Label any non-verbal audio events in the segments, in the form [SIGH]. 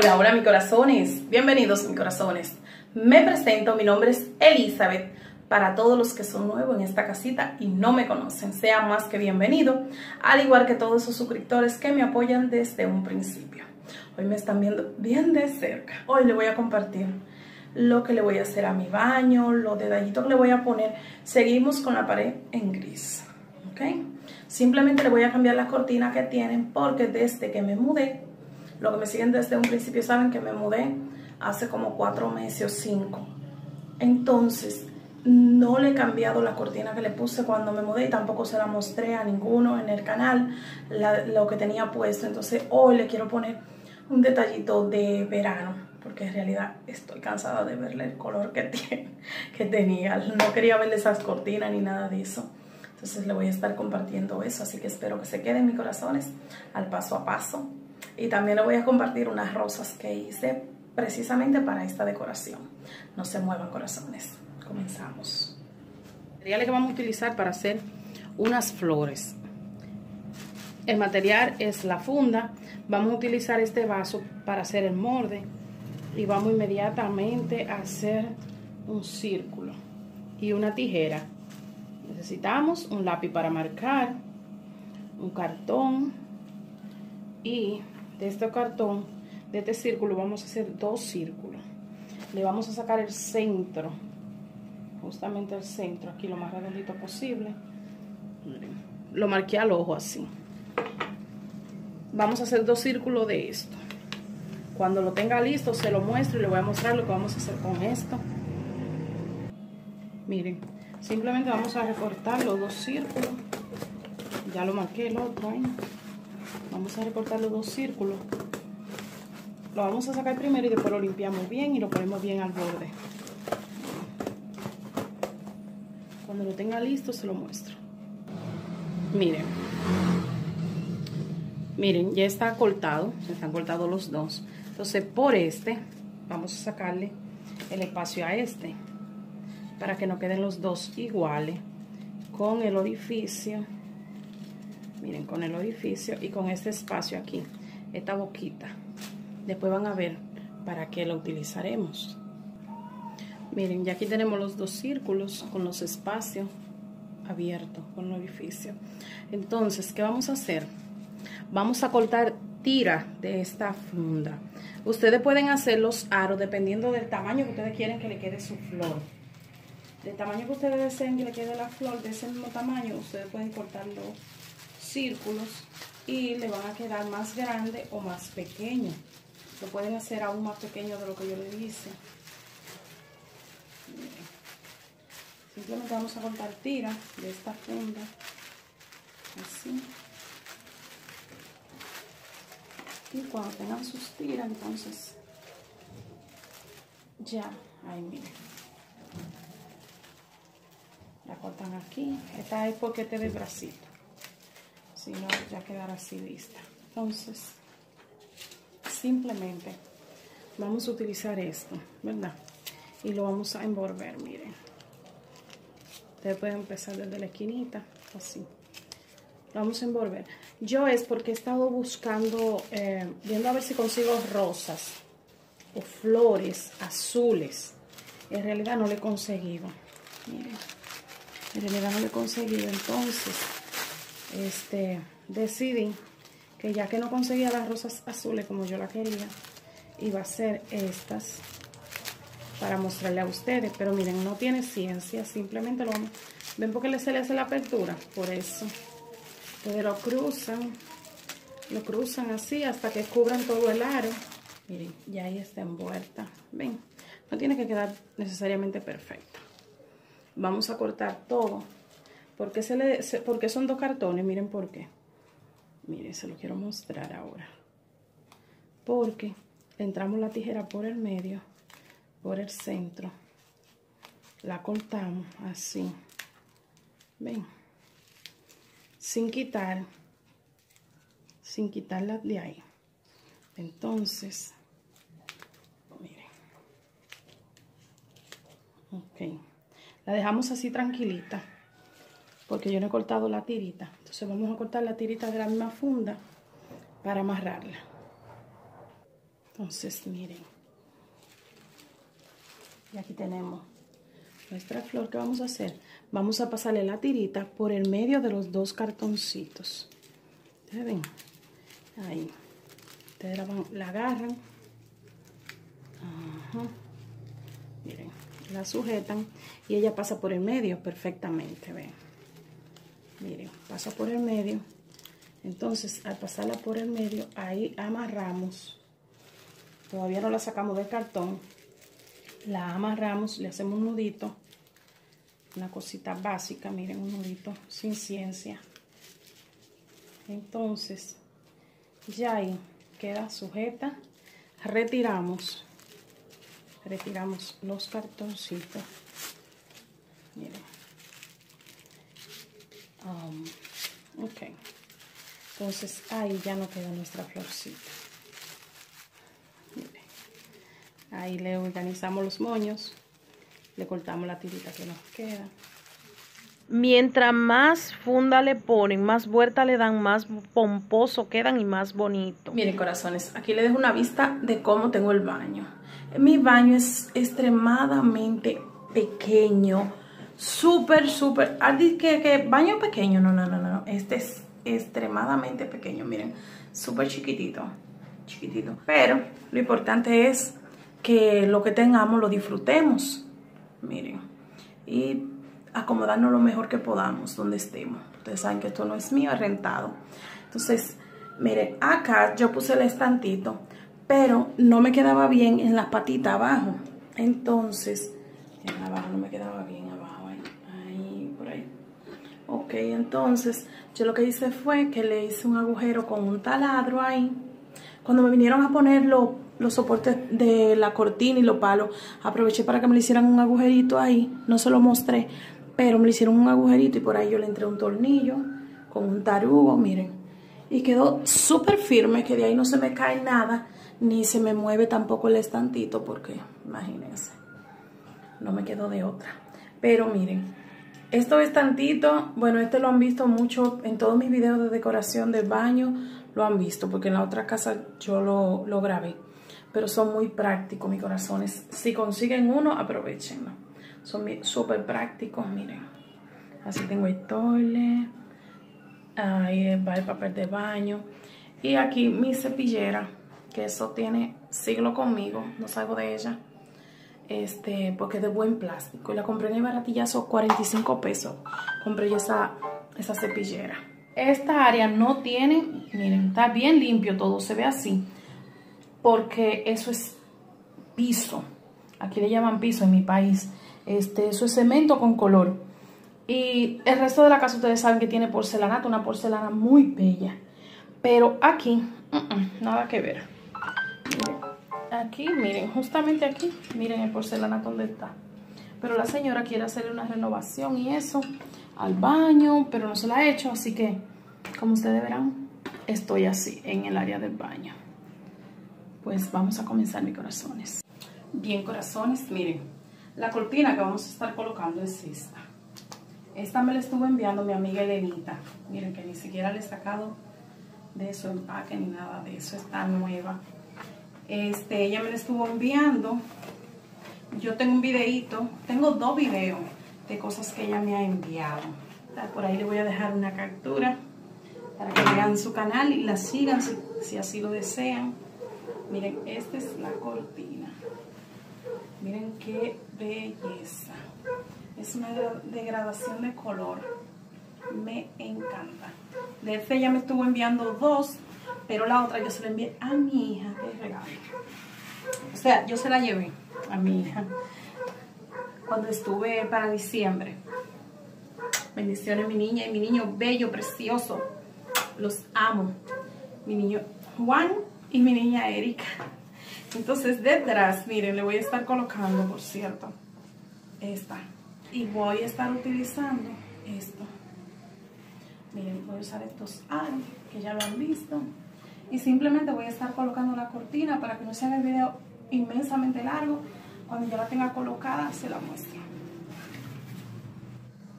Hola, hola mi corazones, bienvenidos mi corazones. Me presento, mi nombre es Elizabeth. Para todos los que son nuevos en esta casita y no me conocen, sea más que bienvenido, al igual que todos esos suscriptores que me apoyan desde un principio. Hoy me están viendo bien de cerca. Hoy le voy a compartir lo que le voy a hacer a mi baño, los detallitos que le voy a poner. Seguimos con la pared en gris, ¿ok? Simplemente le voy a cambiar las cortinas que tienen porque desde que me mudé, lo que me siguen desde un principio saben que me mudé hace como cuatro meses o cinco. Entonces, no le he cambiado la cortina que le puse cuando me mudé y tampoco se la mostré a ninguno en el canal lo que tenía puesto. Entonces, hoy le quiero poner un detallito de verano porque en realidad estoy cansada de verle el color que, tiene, que tenía. No quería verle esas cortinas ni nada de eso. Entonces le voy a estar compartiendo eso, así que espero que se quede en mis corazones al paso a paso. Y también le voy a compartir unas rosas que hice precisamente para esta decoración. No se muevan corazones. Comenzamos. Materiales que vamos a utilizar para hacer unas flores. El material es la funda. Vamos a utilizar este vaso para hacer el morde. Y vamos inmediatamente a hacer un círculo. Y una tijera. Necesitamos un lápiz para marcar, un cartón y de este cartón, de este círculo, vamos a hacer dos círculos. Le vamos a sacar el centro, justamente el centro, aquí lo más redondito posible. Lo marqué al ojo así. Vamos a hacer dos círculos de esto. Cuando lo tenga listo, se lo muestro y le voy a mostrar lo que vamos a hacer con esto. Miren, Simplemente vamos a recortar los dos círculos. Ya lo marqué el otro ahí. Vamos a recortar los dos círculos. Lo vamos a sacar primero y después lo limpiamos bien y lo ponemos bien al borde. Cuando lo tenga listo se lo muestro. Miren. Miren, ya está cortado. Se están cortados los dos. Entonces por este vamos a sacarle el espacio a este para que no queden los dos iguales con el orificio miren con el orificio y con este espacio aquí esta boquita después van a ver para qué lo utilizaremos. Miren ya aquí tenemos los dos círculos con los espacios abiertos con el orificio. Entonces qué vamos a hacer vamos a cortar tira de esta funda. Ustedes pueden hacer los aros dependiendo del tamaño que ustedes quieren que le quede su flor. Del tamaño que ustedes deseen que le quede la flor, de ese mismo tamaño, ustedes pueden cortar los círculos y le van a quedar más grande o más pequeño. Lo pueden hacer aún más pequeño de lo que yo le hice. Simplemente vamos a cortar tiras de esta funda. Así. Y cuando tengan sus tiras, entonces ya, ahí miren la cortan aquí esta es porque te de bracito si no ya quedará así lista entonces simplemente vamos a utilizar esto verdad y lo vamos a envolver miren. Ustedes pueden empezar desde la esquinita así. Lo vamos a envolver. Yo es porque he estado buscando eh, viendo a ver si consigo rosas o flores azules. En realidad no le he conseguido. Miren en realidad no lo he conseguido. Entonces este decidí que ya que no conseguía las rosas azules como yo la quería iba a hacer estas para mostrarle a ustedes. Pero miren no tiene ciencia simplemente lo vamos ven porque se le hace la apertura por eso. Ustedes lo cruzan lo cruzan así hasta que cubran todo el aro. Miren ya ahí está envuelta. Ven no tiene que quedar necesariamente perfecto vamos a cortar todo. Porque, se le, porque son dos cartones? Miren por qué. Miren, se lo quiero mostrar ahora. Porque entramos la tijera por el medio, por el centro. La cortamos así. Ven. Sin quitar, sin quitarla de ahí. Entonces, miren. Ok. La dejamos así tranquilita. Porque yo no he cortado la tirita. Entonces vamos a cortar la tirita de la misma funda para amarrarla. Entonces, miren. Y aquí tenemos nuestra flor. ¿Qué vamos a hacer? Vamos a pasarle la tirita por el medio de los dos cartoncitos. ¿Ustedes ven? Ahí. Ustedes la, agarran. Miren, la sujetan y ella pasa por el medio perfectamente, ven. Miren, pasa por el medio. Entonces, al pasarla por el medio, ahí amarramos. Todavía no la sacamos del cartón. La amarramos, le hacemos un nudito. Una cosita básica, miren, un nudito sin ciencia. Entonces, ya ahí queda sujeta. Retiramos. Retiramos los cartoncitos. Miren. Um, ok. Entonces ahí ya no queda nuestra florcita. Ahí le organizamos los moños. Le cortamos la tirita que nos queda. Mientras más funda le ponen, más vuelta le dan, más pomposo quedan y más bonito. Miren corazones, aquí les dejo una vista de cómo tengo el baño. Mi baño es extremadamente pequeño, súper, súper, ah, que, que baño pequeño, no, no, no, no, este es extremadamente pequeño, miren, súper chiquitito, chiquitito. Pero lo importante es que lo que tengamos lo disfrutemos, miren, y acomodarnos lo mejor que podamos donde estemos. Ustedes saben que esto no es mío, es rentado. Entonces, miren, acá yo puse el estantito, pero no me quedaba bien en la patita abajo. Entonces, en abajo no me quedaba bien abajo, ahí, ahí, por ahí. Ok, entonces yo lo que hice fue que le hice un agujero con un taladro ahí. Cuando me vinieron a poner los soportes de la cortina y los palos, aproveché para que me le hicieran un agujerito ahí. No se lo mostré, pero me le hicieron un agujerito y por ahí yo le entré un tornillo con un tarugo, miren. Y quedó súper firme, que de ahí no se me cae nada, ni se me mueve tampoco el estantito, porque imagínense, no me quedó de otra. Pero miren, esto es tantito, bueno, este lo han visto mucho en todos mis videos de decoración de baño, lo han visto, porque en la otra casa yo lo, grabé. Pero son muy prácticos, mis corazones. Si consiguen uno, aprovechenlo. Son súper prácticos, miren. Así tengo el toile. Ahí va el papel de baño. Y aquí mi cepillera, que eso tiene siglo conmigo, no salgo de ella este, porque de buen plástico. Y la compré en el baratillazo, 45 pesos. Compré esa, esa cepillera. Esta área no tiene, miren, está bien limpio todo, se ve así. Porque eso es piso. Aquí le llaman piso en mi país. Este, eso es cemento con color. Y el resto de la casa ustedes saben que tiene porcelanato, una porcelana muy bella. Pero aquí, nada que ver aquí, miren, justamente aquí, miren el porcelanato donde está. Pero la señora quiere hacerle una renovación y eso al baño, pero no se la ha hecho, así que, como ustedes verán, estoy así en el área del baño. Pues vamos a comenzar, mis corazones. Bien, corazones, miren, la cortina que vamos a estar colocando es esta. Esta me la estuvo enviando mi amiga Elenita. Miren que ni siquiera le he sacado de su empaque ni nada de eso, está nueva. Este, ella me la estuvo enviando. Yo tengo un videito, tengo dos videos de cosas que ella me ha enviado. Por ahí le voy a dejar una captura para que vean su canal y la sigan si, así lo desean. Miren, esta es la cortina. Miren qué belleza. Es una degradación de color. Me encanta. De este ella me estuvo enviando dos pero la otra yo se la envié a mi hija de regalo. O sea, yo se la llevé a mi hija cuando estuve para diciembre. Bendiciones mi niña y mi niño bello, precioso. Los amo. Mi niño Juan y mi niña Erika. Entonces detrás, miren, le voy a estar colocando, por cierto, esta. Y voy a estar utilizando esto. Miren, voy a usar estos aros que ya lo han visto y simplemente voy a estar colocando la cortina para que no sea el video inmensamente largo. Cuando ya la tenga colocada, se la muestro.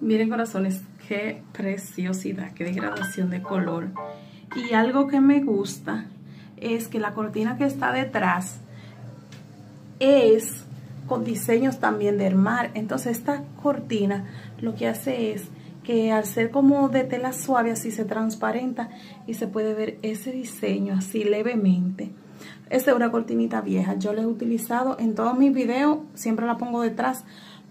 Miren corazones, qué preciosidad, qué degradación de color. Y algo que me gusta es que la cortina que está detrás es con diseños también del mar. Entonces esta cortina lo que hace es que al ser como de tela suave así se transparenta y se puede ver ese diseño así levemente. Esta es una cortinita vieja, yo la he utilizado en todos mis videos, siempre la pongo detrás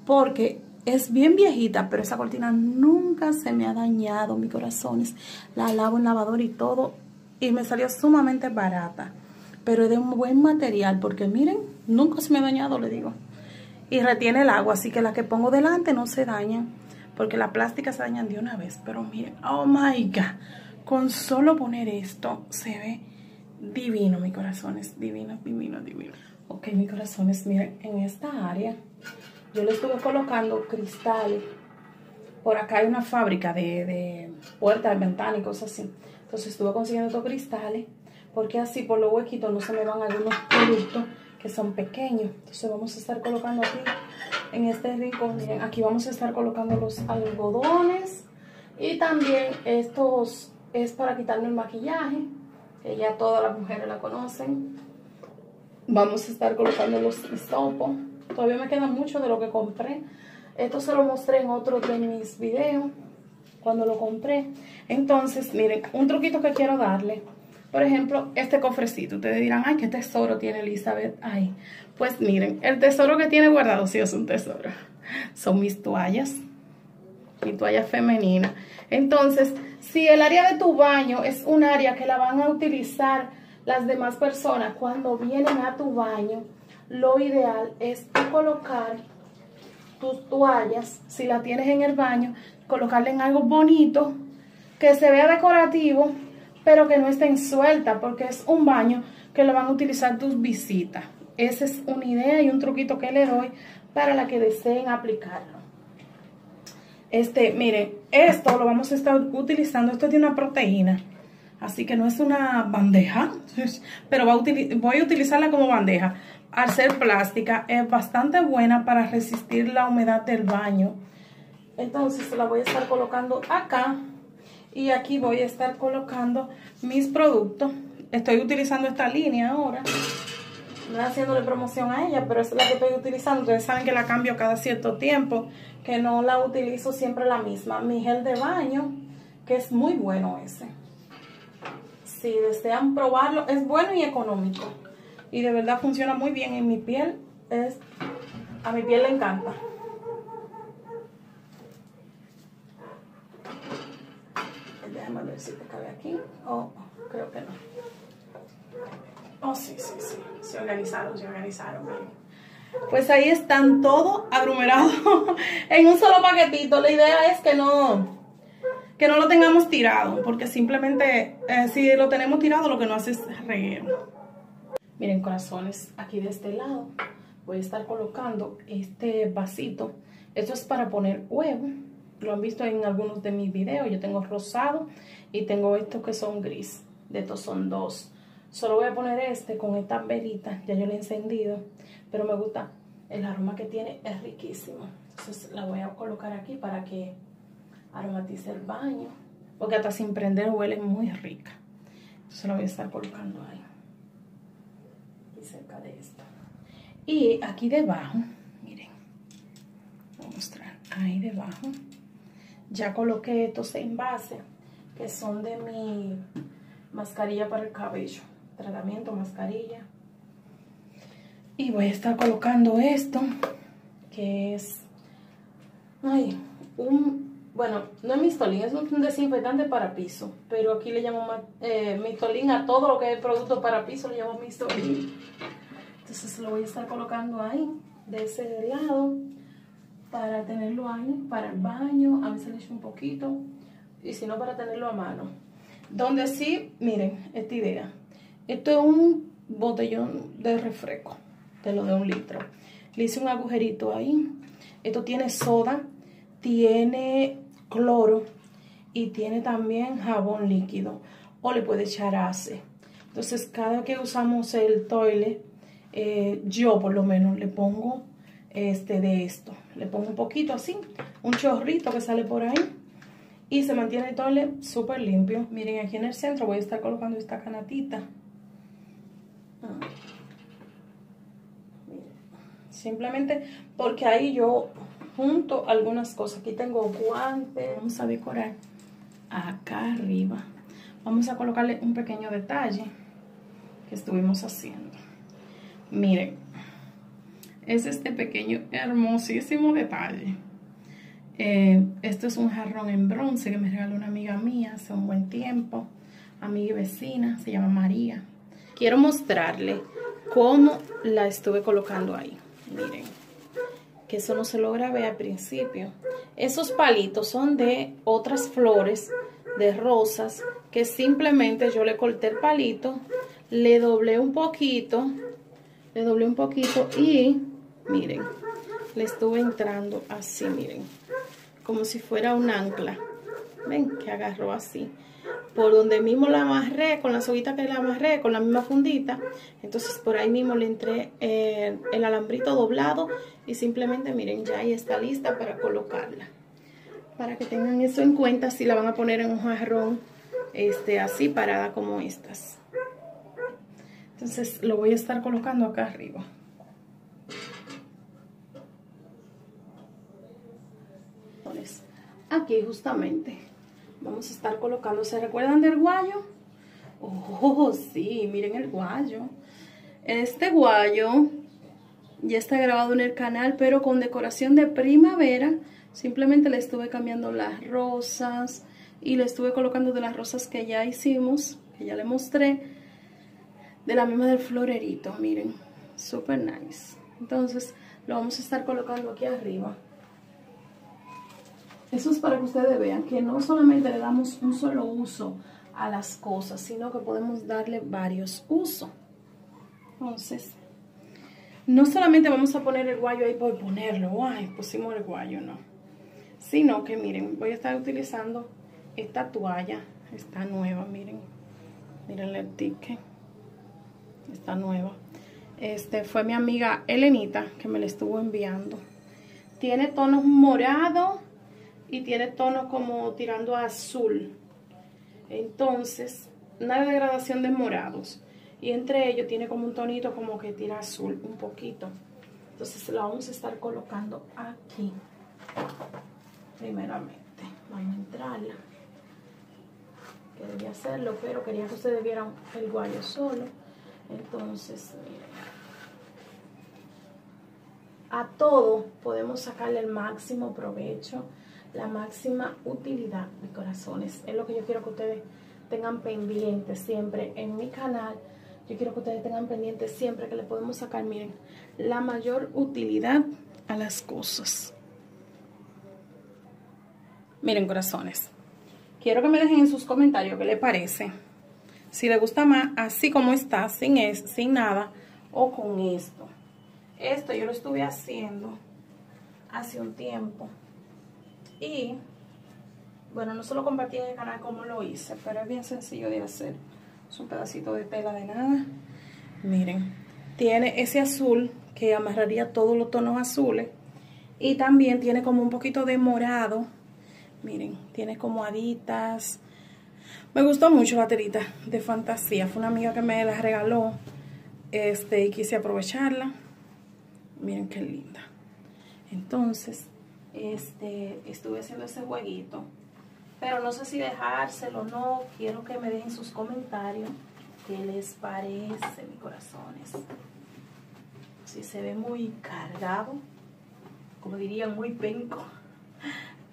porque es bien viejita, pero esa cortina nunca se me ha dañado, mi corazones. La lavo en lavador y todo y me salió sumamente barata, pero es de un buen material porque miren, nunca se me ha dañado, le digo. Y retiene el agua, así que la que pongo delante no se dañan porque la plástica se dañan de una vez. Pero miren, oh my God, con solo poner esto se ve divino, mi corazón es divino, divino, divino. Ok, mi corazón es, miren, en esta área yo le estuve colocando cristales. Por acá hay una fábrica de, de puertas, ventanas y cosas así. Entonces estuve consiguiendo estos cristales porque así por los huequitos no se me van algunos productos que son pequeños. Entonces vamos a estar colocando aquí en este rincón. Miren, aquí vamos a estar colocando los algodones. Y también estos es para quitarme el maquillaje, que ya todas las mujeres la conocen. Vamos a estar colocando los estompos. Todavía me queda mucho de lo que compré. Esto se lo mostré en otro de mis videos cuando lo compré. Entonces, miren, un truquito que quiero darle por ejemplo, este cofrecito. Ustedes dirán, ay, qué tesoro tiene Elizabeth ahí. Pues miren, el tesoro que tiene guardado sí es un tesoro. Son mis toallas. Mi toalla femenina. Entonces, si el área de tu baño es un área que la van a utilizar las demás personas cuando vienen a tu baño, lo ideal es colocar tus toallas, si la tienes en el baño, colocarle en algo bonito, que se vea decorativo pero que no estén sueltas porque es un baño que lo van a utilizar tus visitas. Esa es una idea y un truquito que le doy para la que deseen aplicarlo. Este, miren, esto lo vamos a estar utilizando, esto tiene una proteína, así que no es una bandeja, [LAUGHS] pero voy a utilizarla como bandeja. Al ser plástica es bastante buena para resistir la humedad del baño. Entonces la voy a estar colocando acá y aquí voy a estar colocando mis productos. Estoy utilizando esta línea ahora. No haciéndole promoción a ella, pero es la que estoy utilizando. Ustedes saben que la cambio cada cierto tiempo, que no la utilizo siempre la misma. Mi gel de baño, que es muy bueno ese. Si desean probarlo, es bueno y económico. Y de verdad funciona muy bien en mi piel. Es, a mi piel le encanta. Déjame ver si te cabe aquí. Oh, creo que no. Sí, sí, sí. Se organizaron, se organizaron. Pues ahí están todo aglomerado [LAUGHS] en un solo paquetito. La idea es que no, que no lo tengamos tirado, porque simplemente eh, si lo tenemos tirado lo que no hace es reguero. Miren corazones, aquí de este lado voy a estar colocando este vasito. Esto es para poner huevo lo han visto en algunos de mis videos. Yo tengo rosado y tengo estos que son gris. De estos son dos. Solo voy a poner este con estas velitas. Ya yo lo he encendido. Pero me gusta el aroma que tiene. Es riquísimo. Entonces la voy a colocar aquí para que aromatice el baño. Porque hasta sin prender huele muy rica. Entonces la voy a estar colocando ahí. Y cerca de esto. Y aquí debajo, miren. Voy a mostrar ahí debajo ya coloqué estos envases que son de mi mascarilla para el cabello. Tratamiento, mascarilla. Y voy a estar colocando esto, que es, ay, un, bueno, no es mistolín, es un desinfectante para piso, pero aquí le llamo eh, mistolín a todo lo que es producto para piso, le llamo mistolín. Entonces lo voy a estar colocando ahí, de ese lado para tenerlo ahí, para el baño, a veces le echo un poquito, y si no para tenerlo a mano. Donde sí, miren, esta idea. Esto es un botellón de refresco, de lo de un litro. Le hice un agujerito ahí. Esto tiene soda, tiene cloro y tiene también jabón líquido. O le puede echar ace. Entonces, cada que usamos el toilet, eh, yo por lo menos le pongo este, de esto. Le pongo un poquito así, un chorrito que sale por ahí. Y se mantiene el toile súper limpio. Miren, aquí en el centro voy a estar colocando esta canatita. Simplemente porque ahí yo junto algunas cosas. Aquí tengo guantes. Vamos a decorar acá arriba. Vamos a colocarle un pequeño detalle que estuvimos haciendo. Miren, es este pequeño hermosísimo detalle. Eh, esto es un jarrón en bronce que me regaló una amiga mía hace un buen tiempo, amiga y vecina, se llama María. Quiero mostrarle cómo la estuve colocando ahí. Miren, que eso no se lo grabé al principio. Esos palitos son de otras flores, de rosas, que simplemente yo le corté el palito, le doblé un poquito, le doblé un poquito y, miren, le estuve entrando así, miren, como si fuera un ancla. Ven, que agarró así por donde mismo la amarré, con la soguita que la amarré, con la misma fundita. Entonces por ahí mismo le entré eh, el alambrito doblado y simplemente miren, ya ahí está lista para colocarla. Para que tengan eso en cuenta si la van a poner en un jarrón este, así parada como estas. Entonces lo voy a estar colocando acá arriba. Aquí justamente vamos a estar colocando. ¿Se recuerdan del guayo? Oh, sí, miren el guayo. Este guayo ya está grabado en el canal, pero con decoración de primavera. Simplemente le estuve cambiando las rosas y le estuve colocando de las rosas que ya hicimos, que ya le mostré, de la misma del florerito, miren, super nice. Entonces, lo vamos a estar colocando aquí arriba. Eso es para que ustedes vean que no solamente le damos un solo uso a las cosas, sino que podemos darle varios usos. Entonces, no solamente vamos a poner el guayo ahí por ponerlo, ay, pusimos el guayo, no. Sino que miren, voy a estar utilizando esta toalla, está nueva, miren. Miren el ticket, está nueva. Este fue mi amiga Elenita que me la estuvo enviando. Tiene tonos morados y tiene tono como tirando a azul. Entonces, una degradación de morados. Y entre ellos tiene como un tonito como que tira azul un poquito. Entonces la vamos a estar colocando aquí. Primeramente. Vamos a entrarla. Quería hacerlo, pero quería que ustedes vieran el guayo solo. Entonces, miren. A todo podemos sacarle el máximo provecho la máxima utilidad, mis corazones. Es lo que yo quiero que ustedes tengan pendiente siempre en mi canal. Yo quiero que ustedes tengan pendiente siempre que le podemos sacar, miren, la mayor utilidad a las cosas. Miren, corazones. Quiero que me dejen en sus comentarios qué les parece. Si les gusta más así como está, sin, es, sin nada, o con esto. Esto yo lo estuve haciendo hace un tiempo. Y, bueno, no se lo compartí en el canal como lo hice, pero es bien sencillo de hacer. Es un pedacito de tela de nada. Miren, tiene ese azul que amarraría todos los tonos azules. Y también tiene como un poquito de morado. Miren, tiene como haditas. Me gustó mucho la telita de fantasía. Fue una amiga que me la regaló. Este, y quise aprovecharla. Miren qué linda. Entonces, este, estuve haciendo ese jueguito. Pero no sé si dejárselo o no. Quiero que me dejen sus comentarios. ¿Qué les parece, mis corazones? Si se ve muy cargado. Como dirían, muy penco. [LAUGHS]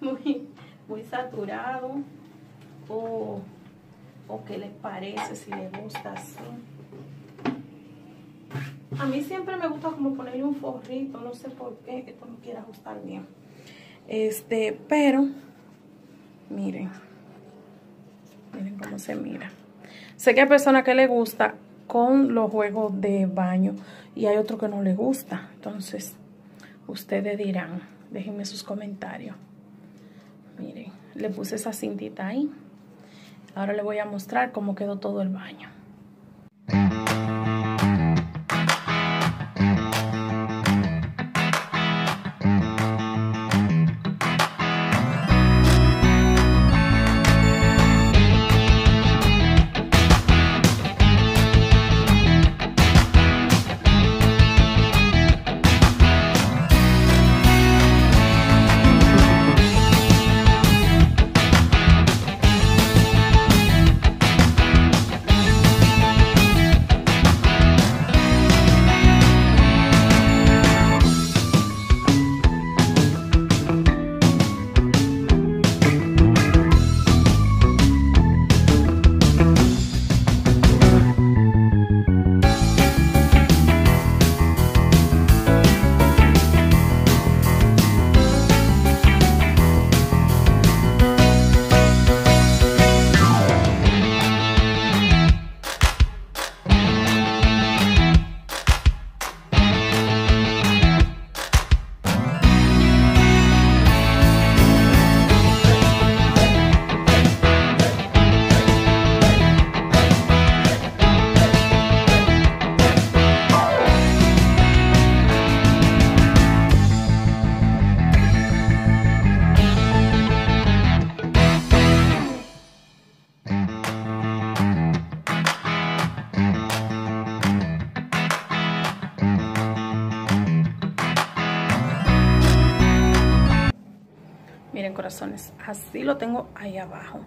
Muy, saturado. O, qué les parece, si les gusta así. A mí siempre me gusta como ponerle un forrito, no sé por qué, esto no quiere ajustar bien. Este, pero, miren, miren cómo se mira. Sé que hay personas que le gusta con los juegos de baño y hay otro que no le gusta. Entonces, ustedes dirán, déjenme sus comentarios. Miren, le puse esa cintita ahí. Ahora le voy a mostrar cómo quedó todo el baño. Así lo tengo ahí abajo.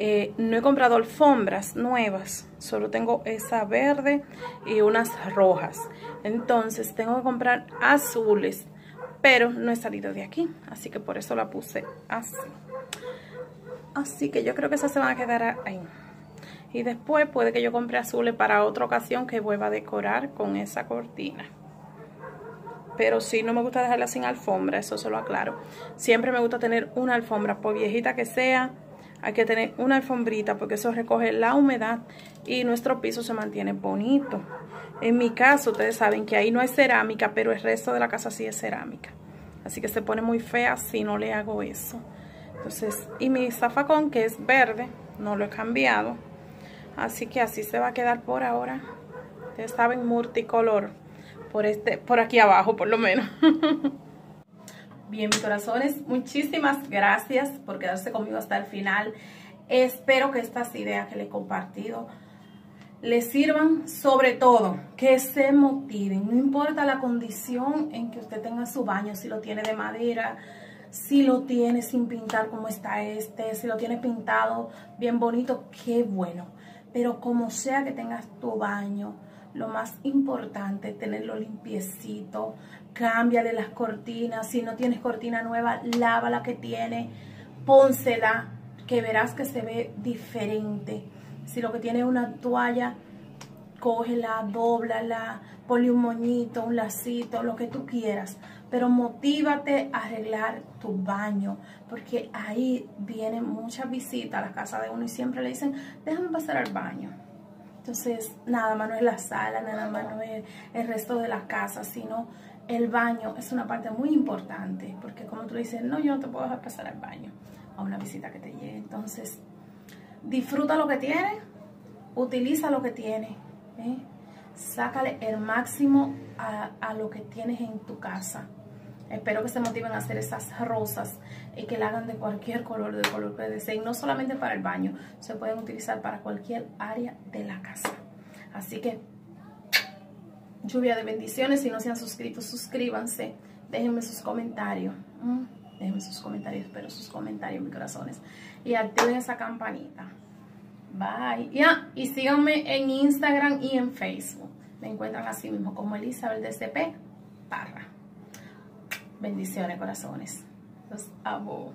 Eh, no he comprado alfombras nuevas, solo tengo esa verde y unas rojas. Entonces tengo que comprar azules, pero no he salido de aquí, así que por eso la puse así. Así que yo creo que esas se van a quedar ahí. Y después puede que yo compre azules para otra ocasión que vuelva a decorar con esa cortina. Pero sí, no me gusta dejarla sin alfombra, eso se lo aclaro. Siempre me gusta tener una alfombra, por viejita que sea, hay que tener una alfombrita porque eso recoge la humedad y nuestro piso se mantiene bonito. En mi caso, ustedes saben que ahí no hay cerámica, pero el resto de la casa sí es cerámica. Así que se pone muy fea si no le hago eso. Entonces, y mi zafacón que es verde, no lo he cambiado. Así que así se va a quedar por ahora. Ustedes saben, multicolor. Por, este, por aquí abajo, por lo menos. [LAUGHS] Bien, mis corazones, muchísimas gracias por quedarse conmigo hasta el final. Espero que estas ideas que le he compartido les sirvan sobre todo, que se motiven. No importa la condición en que usted tenga su baño, si lo tiene de madera, si lo tiene sin pintar como está este, si lo tiene pintado bien bonito, qué bueno. Pero como sea que tengas tu baño, lo más importante tenerlo limpiecito, cámbiale las cortinas, si no tienes cortina nueva, lava la que tiene, pónsela, que verás que se ve diferente. Si lo que tiene es una toalla, cógela, dóblala, ponle un moñito, un lacito, lo que tú quieras. Pero motívate a arreglar tu baño, porque ahí vienen muchas visitas a la casa de uno y siempre le dicen, déjame pasar al baño. Entonces, nada más no es la sala, nada más no es el resto de la casa, sino el baño es una parte muy importante, porque como tú dices, no, yo no te puedo dejar pasar al baño a una visita que te llegue. Entonces, disfruta lo que tienes, utiliza lo que tienes, ¿eh? sácale el máximo a, a, lo que tienes en tu casa. Espero que se motiven a hacer esas rosas y que la hagan de cualquier color, de color que deseen. No solamente para el baño, se pueden utilizar para cualquier área de la casa. Así que lluvia de bendiciones. Si no se han suscrito, suscríbanse. Déjenme sus comentarios. Mm, déjenme sus comentarios. Espero sus comentarios, mis corazones. Y activen esa campanita. Bye. Ya, y síganme en Instagram y en Facebook. Me encuentran así mismo como Elizabeth DCP Parra. Bendiciones, corazones. Los amo.